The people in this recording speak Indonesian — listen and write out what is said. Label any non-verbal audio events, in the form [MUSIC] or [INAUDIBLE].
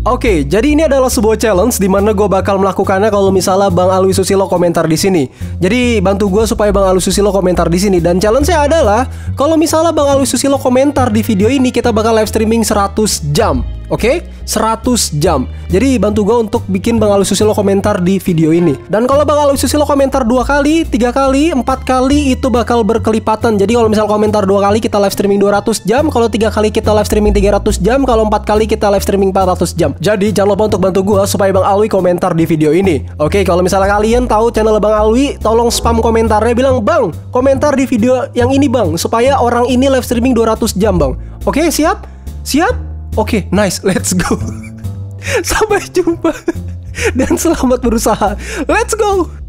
Oke, jadi ini adalah sebuah challenge di mana gue bakal melakukannya kalau misalnya Bang Alwi Susilo komentar di sini. Jadi bantu gue supaya Bang Alwi Susilo komentar di sini dan challenge-nya adalah kalau misalnya Bang Alwi Susilo komentar di video ini kita bakal live streaming 100 jam. Oke, 100 jam. Jadi bantu gue untuk bikin Bang Alwi Susilo komentar di video ini. Dan kalau Bang Alwi Susilo komentar dua kali, tiga kali, empat kali itu bakal berkelipatan. Jadi kalau misal komentar dua kali kita live streaming 200 jam, kalau tiga kali kita live streaming 300 jam, kalau empat kali kita live streaming 400 jam. Jadi jangan lupa untuk bantu gue supaya Bang Alwi komentar di video ini. Oke, kalau misalnya kalian tahu channel Bang Alwi, tolong spam komentarnya bilang Bang, komentar di video yang ini Bang, supaya orang ini live streaming 200 jam Bang. Oke, siap? Siap? Oke, okay, nice. Let's go. [LAUGHS] Sampai jumpa dan selamat berusaha. Let's go.